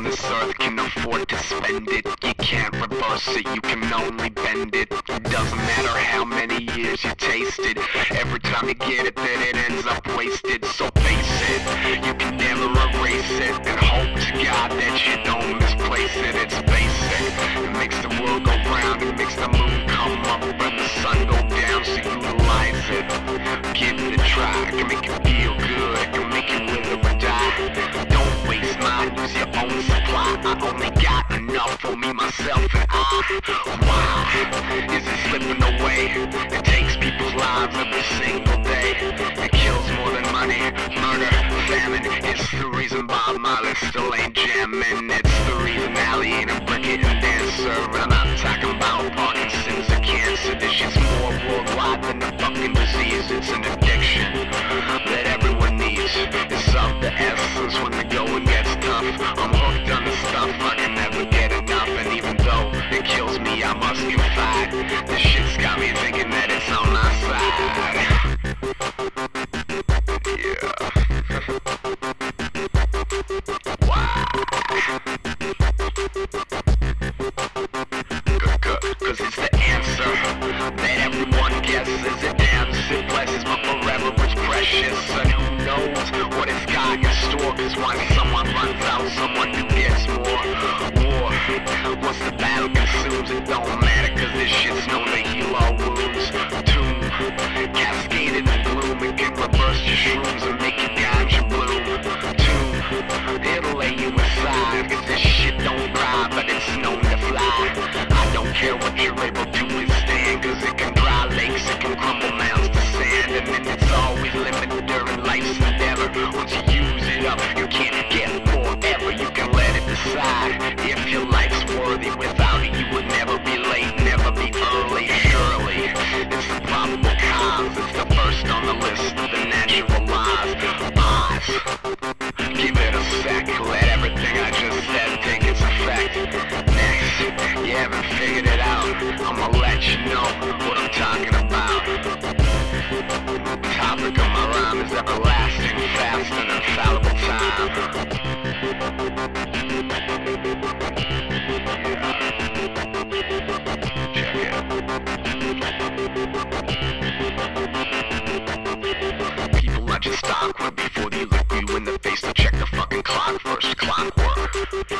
on this earth can afford to spend it. You can't reverse it, you can only bend it. It doesn't matter how many years you taste it. Every time you get it, then it ends up wasted. So face it, you can never erase it. And hope to God that you don't misplace it. It's basic. It makes the world go round, it makes the moon come up and the sun go down. So utilize it. Give it a try, can make and. Why is it slipping away? It takes people's lives every single day. It kills more than money, murder, famine. It's the reason Bob Marley still ain't jamming. It's the reason Ali ain't a and dancer. I'm not talking about Parkinson's or cancer. This shit's more worldwide than a fucking disease. It's an This shit's got me thinking that it's on my side. Yeah. It's the answer that everyone guesses it forever, precious. Care what you're able to withstand Cause it can dry lakes, it can crumble mounds to sand. And then it's always limited during life's endeavor Once you use it up, you can't get forever. You can let it decide if your life's worthy Without let you know what I'm talking about. Topic of my rhyme is everlasting, fast, and infallible time. Check it. People are just awkward before they look you in the face to check the fucking clock first clockwork.